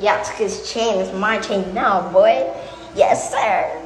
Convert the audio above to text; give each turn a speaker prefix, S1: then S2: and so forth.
S1: Yeah, took his chain. It's my chain now, boy. Yes, sir.